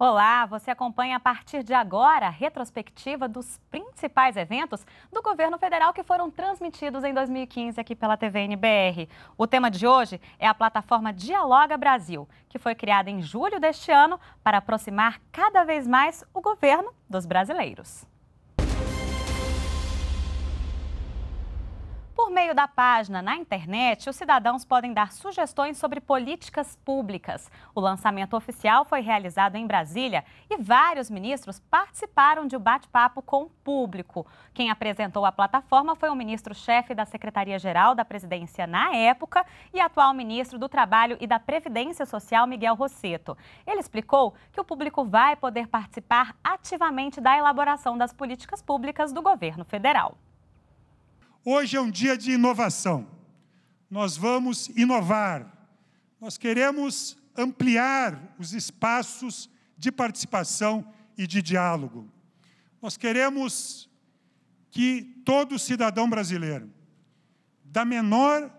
Olá, você acompanha a partir de agora a retrospectiva dos principais eventos do governo federal que foram transmitidos em 2015 aqui pela TVNBR. O tema de hoje é a plataforma Dialoga Brasil, que foi criada em julho deste ano para aproximar cada vez mais o governo dos brasileiros. Por meio da página na internet, os cidadãos podem dar sugestões sobre políticas públicas. O lançamento oficial foi realizado em Brasília e vários ministros participaram de um bate-papo com o público. Quem apresentou a plataforma foi o ministro-chefe da Secretaria-Geral da Presidência na época e atual ministro do Trabalho e da Previdência Social, Miguel Rosseto. Ele explicou que o público vai poder participar ativamente da elaboração das políticas públicas do governo federal. Hoje é um dia de inovação. Nós vamos inovar. Nós queremos ampliar os espaços de participação e de diálogo. Nós queremos que todo cidadão brasileiro, da menor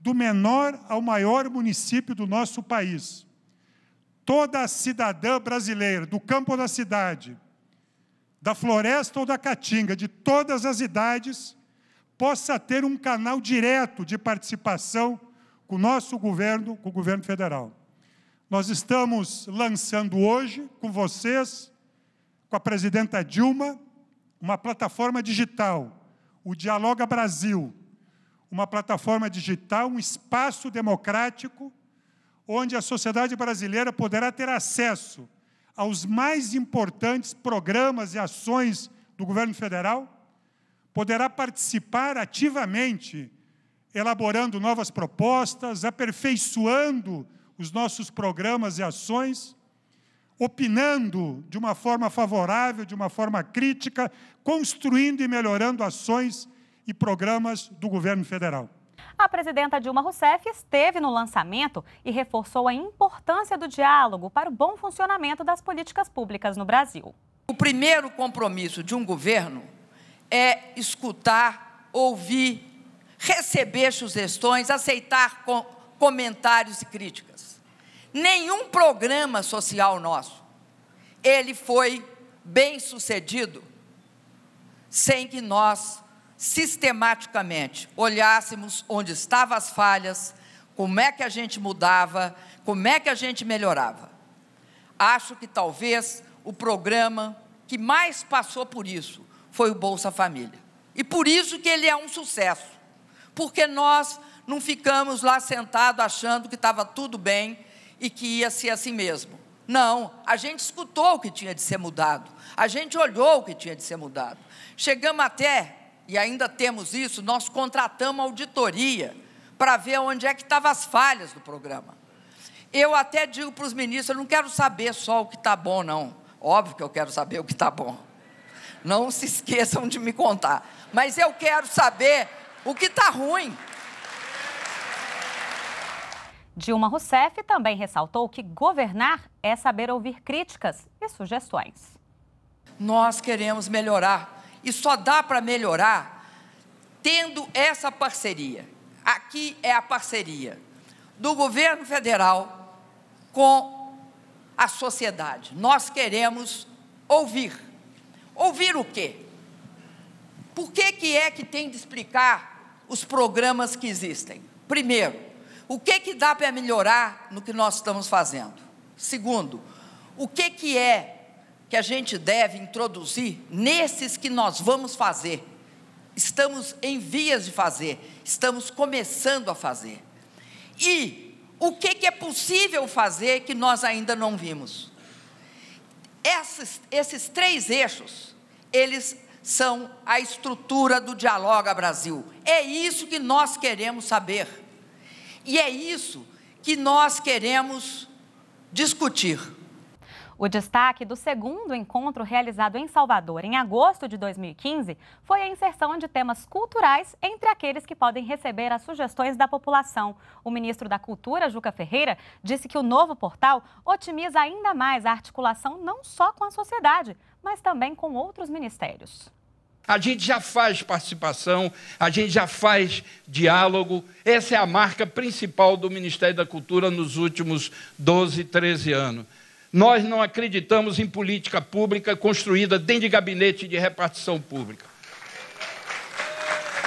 do menor ao maior município do nosso país, toda cidadã brasileira, do campo ou da cidade, da floresta ou da caatinga, de todas as idades, possa ter um canal direto de participação com o nosso governo, com o governo federal. Nós estamos lançando hoje, com vocês, com a presidenta Dilma, uma plataforma digital, o Dialoga Brasil, uma plataforma digital, um espaço democrático, onde a sociedade brasileira poderá ter acesso aos mais importantes programas e ações do governo federal poderá participar ativamente, elaborando novas propostas, aperfeiçoando os nossos programas e ações, opinando de uma forma favorável, de uma forma crítica, construindo e melhorando ações e programas do governo federal. A presidenta Dilma Rousseff esteve no lançamento e reforçou a importância do diálogo para o bom funcionamento das políticas públicas no Brasil. O primeiro compromisso de um governo é escutar, ouvir, receber sugestões, aceitar comentários e críticas. Nenhum programa social nosso, ele foi bem sucedido sem que nós sistematicamente olhássemos onde estavam as falhas, como é que a gente mudava, como é que a gente melhorava. Acho que talvez o programa que mais passou por isso foi o Bolsa Família. E por isso que ele é um sucesso. Porque nós não ficamos lá sentados achando que estava tudo bem e que ia ser assim mesmo. Não, a gente escutou o que tinha de ser mudado. A gente olhou o que tinha de ser mudado. Chegamos até, e ainda temos isso, nós contratamos auditoria para ver onde é que estavam as falhas do programa. Eu até digo para os ministros, eu não quero saber só o que está bom, não. Óbvio que eu quero saber o que está bom. Não se esqueçam de me contar. Mas eu quero saber o que está ruim. Dilma Rousseff também ressaltou que governar é saber ouvir críticas e sugestões. Nós queremos melhorar e só dá para melhorar tendo essa parceria. Aqui é a parceria do governo federal com a sociedade. Nós queremos ouvir Ouvir o quê? Por que, que é que tem de explicar os programas que existem? Primeiro, o que, que dá para melhorar no que nós estamos fazendo? Segundo, o que, que é que a gente deve introduzir nesses que nós vamos fazer? Estamos em vias de fazer, estamos começando a fazer. E o que, que é possível fazer que nós ainda não vimos? Esses, esses três eixos, eles são a estrutura do Dialoga Brasil. É isso que nós queremos saber. E é isso que nós queremos discutir. O destaque do segundo encontro realizado em Salvador em agosto de 2015 foi a inserção de temas culturais entre aqueles que podem receber as sugestões da população. O ministro da Cultura, Juca Ferreira, disse que o novo portal otimiza ainda mais a articulação não só com a sociedade, mas também com outros ministérios. A gente já faz participação, a gente já faz diálogo. Essa é a marca principal do Ministério da Cultura nos últimos 12, 13 anos Nós não acreditamos em política pública construída dentro de gabinete de repartição pública.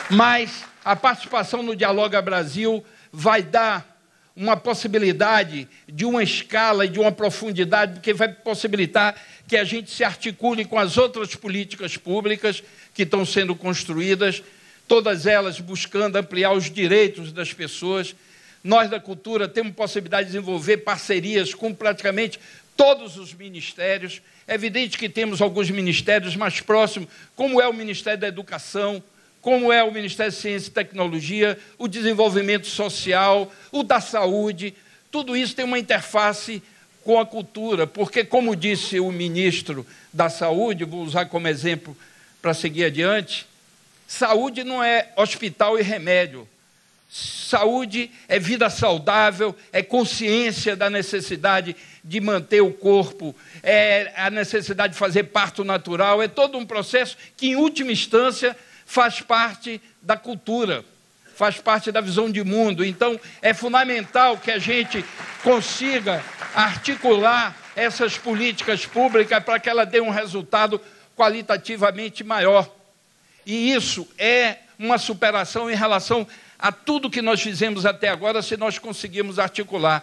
Mas a participação no Dialoga Brasil vai dar uma possibilidade de uma escala e de uma profundidade que vai possibilitar que a gente se articule com as outras políticas públicas que estão sendo construídas, todas elas buscando ampliar os direitos das pessoas. Nós da cultura temos possibilidade de desenvolver parcerias com praticamente todos os ministérios. É evidente que temos alguns ministérios mais próximos, como é o Ministério da Educação, como é o Ministério de Ciência e Tecnologia, o Desenvolvimento Social, o da Saúde. Tudo isso tem uma interface com a cultura, porque, como disse o ministro da Saúde, vou usar como exemplo para seguir adiante, saúde não é hospital e remédio. Saúde é vida saudável, é consciência da necessidade de manter o corpo, é a necessidade de fazer parto natural, é todo um processo que, em última instância, faz parte da cultura, faz parte da visão de mundo. Então, é fundamental que a gente consiga articular essas políticas públicas para que ela dê um resultado qualitativamente maior. E isso é uma superação em relação a tudo que nós fizemos até agora, se nós conseguirmos articular.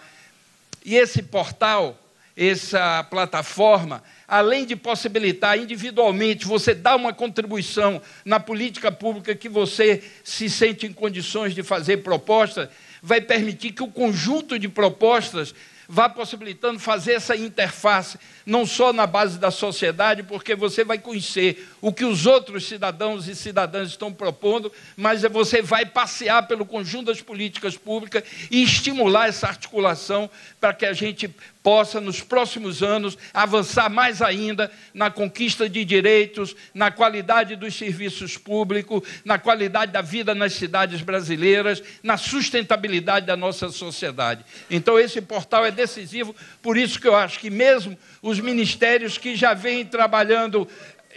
E esse portal, essa plataforma, além de possibilitar individualmente você dar uma contribuição na política pública que você se sente em condições de fazer propostas, vai permitir que o conjunto de propostas vá possibilitando fazer essa interface, não só na base da sociedade, porque você vai conhecer o que os outros cidadãos e cidadãs estão propondo, mas você vai passear pelo conjunto das políticas públicas e estimular essa articulação para que a gente possa, nos próximos anos, avançar mais ainda na conquista de direitos, na qualidade dos serviços públicos, na qualidade da vida nas cidades brasileiras, na sustentabilidade da nossa sociedade. Então, esse portal é decisivo, por isso que eu acho que mesmo os ministérios que já vêm trabalhando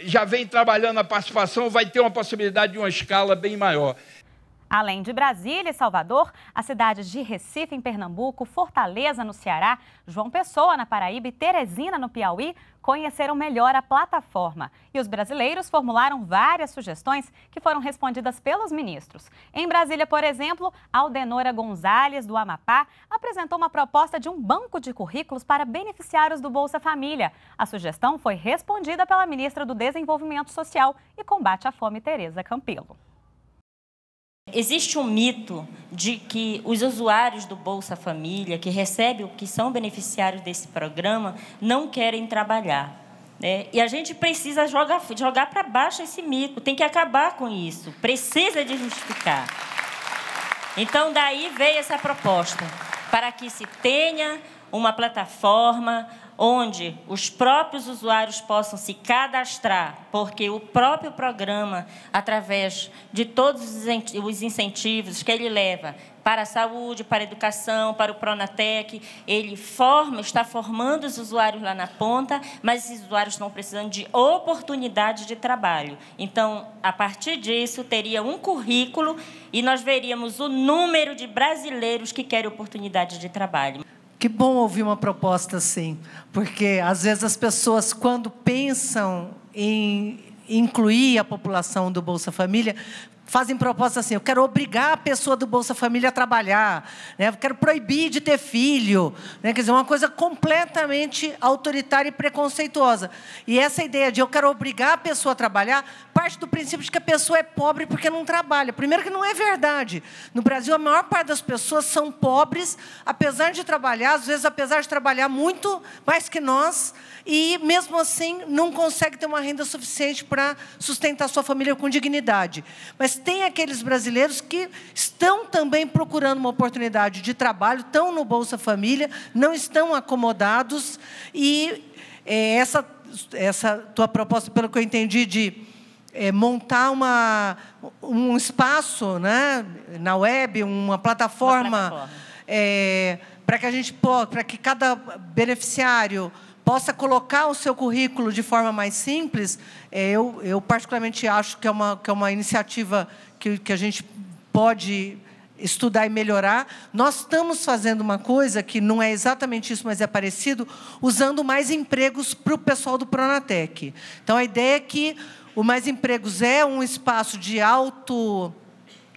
já vem trabalhando a participação, vai ter uma possibilidade de uma escala bem maior. Além de Brasília e Salvador, as cidades de Recife, em Pernambuco, Fortaleza, no Ceará, João Pessoa, na Paraíba e Teresina, no Piauí, conheceram melhor a plataforma. E os brasileiros formularam várias sugestões que foram respondidas pelos ministros. Em Brasília, por exemplo, Aldenora Gonzalez, do Amapá, apresentou uma proposta de um banco de currículos para beneficiários do Bolsa Família. A sugestão foi respondida pela ministra do Desenvolvimento Social e Combate à Fome, Tereza Campelo. Existe um mito de que os usuários do Bolsa Família, que recebem, que são beneficiários desse programa, não querem trabalhar. Né? E a gente precisa jogar, jogar para baixo esse mito, tem que acabar com isso, precisa de justificar. Então, daí veio essa proposta, para que se tenha uma plataforma onde os próprios usuários possam se cadastrar, porque o próprio programa, através de todos os incentivos que ele leva para a saúde, para a educação, para o Pronatec, ele forma, está formando os usuários lá na ponta, mas esses usuários estão precisando de oportunidade de trabalho. Então, a partir disso, teria um currículo e nós veríamos o número de brasileiros que querem oportunidade de trabalho. Que bom ouvir uma proposta assim, porque às vezes as pessoas, quando pensam em incluir a população do Bolsa Família, fazem propostas assim: eu quero obrigar a pessoa do Bolsa Família a trabalhar, né? eu quero proibir de ter filho, né? quer dizer, uma coisa completamente autoritária e preconceituosa. E essa ideia de eu quero obrigar a pessoa a trabalhar parte do princípio de que a pessoa é pobre porque não trabalha. Primeiro, que não é verdade. No Brasil, a maior parte das pessoas são pobres, apesar de trabalhar, às vezes, apesar de trabalhar muito mais que nós, e mesmo assim não consegue ter uma renda suficiente para sustentar sua família com dignidade. Mas tem aqueles brasileiros que estão também procurando uma oportunidade de trabalho, estão no Bolsa Família, não estão acomodados e é, essa essa tua proposta, pelo que eu entendi, de é, montar uma, um espaço né, na web, uma plataforma, uma plataforma. É, para que a gente para que cada beneficiário possa colocar o seu currículo de forma mais simples, é, eu, eu particularmente acho que é uma, que é uma iniciativa que, que a gente pode estudar e melhorar. Nós estamos fazendo uma coisa que não é exatamente isso, mas é parecido, usando mais empregos para o pessoal do Pronatec. Então, a ideia é que o Mais Empregos é um espaço de alto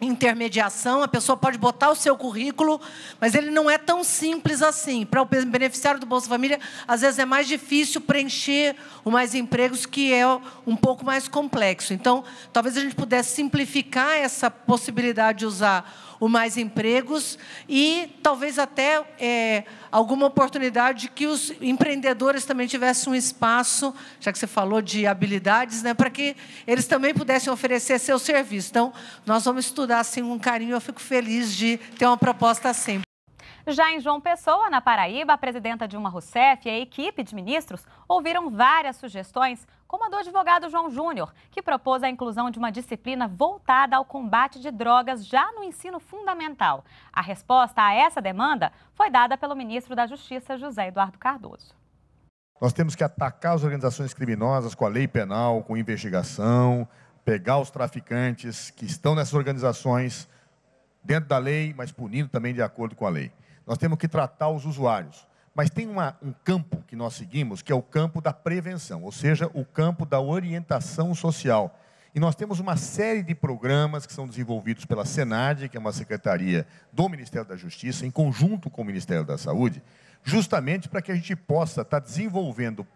intermediação, a pessoa pode botar o seu currículo, mas ele não é tão simples assim. Para o beneficiário do Bolsa Família, às vezes é mais difícil preencher o mais empregos, que é um pouco mais complexo. Então, talvez a gente pudesse simplificar essa possibilidade de usar o mais empregos e talvez até é, alguma oportunidade de que os empreendedores também tivessem um espaço, já que você falou de habilidades, né, para que eles também pudessem oferecer seu serviço. Então, nós vamos estudar assim com carinho. Eu fico feliz de ter uma proposta assim. Já em João Pessoa, na Paraíba, a presidenta Dilma Rousseff e a equipe de ministros ouviram várias sugestões, como a do advogado João Júnior, que propôs a inclusão de uma disciplina voltada ao combate de drogas já no ensino fundamental. A resposta a essa demanda foi dada pelo ministro da Justiça, José Eduardo Cardoso. Nós temos que atacar as organizações criminosas com a lei penal, com investigação, pegar os traficantes que estão nessas organizações dentro da lei, mas punindo também de acordo com a lei nós temos que tratar os usuários. Mas tem uma, um campo que nós seguimos, que é o campo da prevenção, ou seja, o campo da orientação social. E nós temos uma série de programas que são desenvolvidos pela Senad, que é uma secretaria do Ministério da Justiça, em conjunto com o Ministério da Saúde, justamente para que a gente possa estar desenvolvendo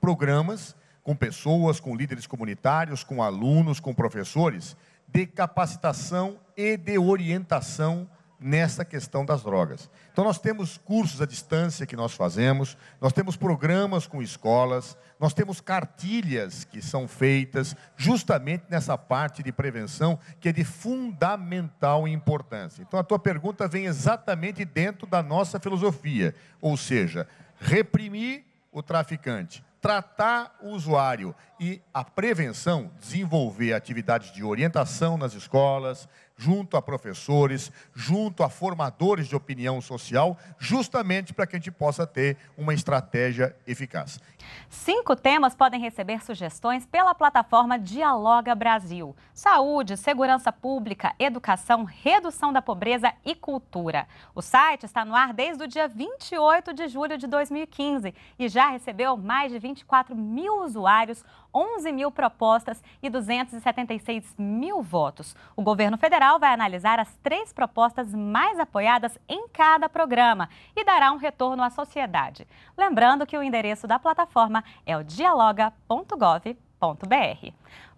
programas com pessoas, com líderes comunitários, com alunos, com professores, de capacitação e de orientação nessa questão das drogas. Então, nós temos cursos à distância que nós fazemos, nós temos programas com escolas, nós temos cartilhas que são feitas justamente nessa parte de prevenção que é de fundamental importância. Então, a tua pergunta vem exatamente dentro da nossa filosofia, ou seja, reprimir o traficante, tratar o usuário e a prevenção, desenvolver atividades de orientação nas escolas, junto a professores, junto a formadores de opinião social, justamente para que a gente possa ter uma estratégia eficaz. Cinco temas podem receber sugestões pela plataforma Dialoga Brasil: saúde, segurança pública, educação, redução da pobreza e cultura. O site está no ar desde o dia 28 de julho de 2015 e já recebeu mais de 24 mil usuários 11 mil propostas e 276 mil votos. O governo federal vai analisar as três propostas mais apoiadas em cada programa e dará um retorno à sociedade. Lembrando que o endereço da plataforma é o dialoga.gov.br.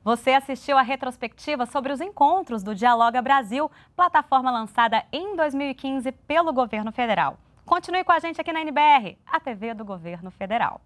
Você assistiu à retrospectiva sobre os encontros do Dialoga Brasil, plataforma lançada em 2015 pelo governo federal. Continue com a gente aqui na NBR, a TV do governo federal.